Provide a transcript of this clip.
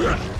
Dead.